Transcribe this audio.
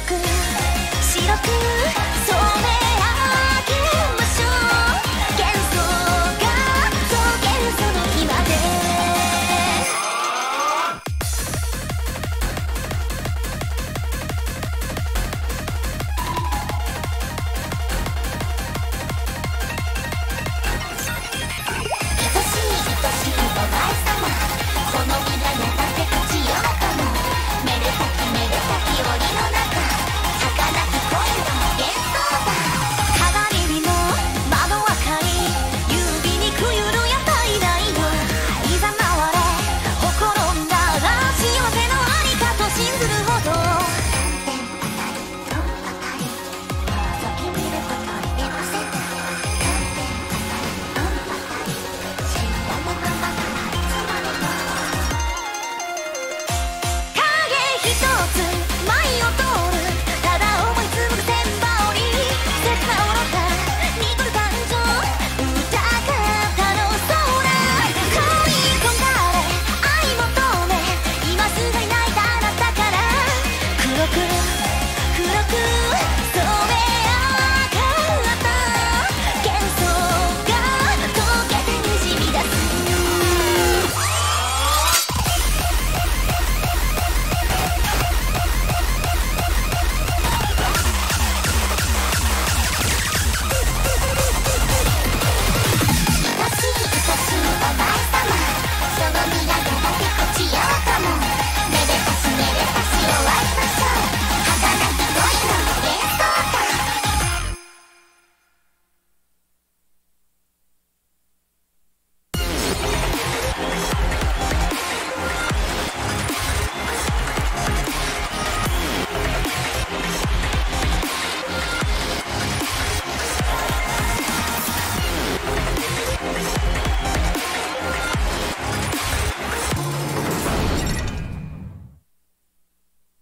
く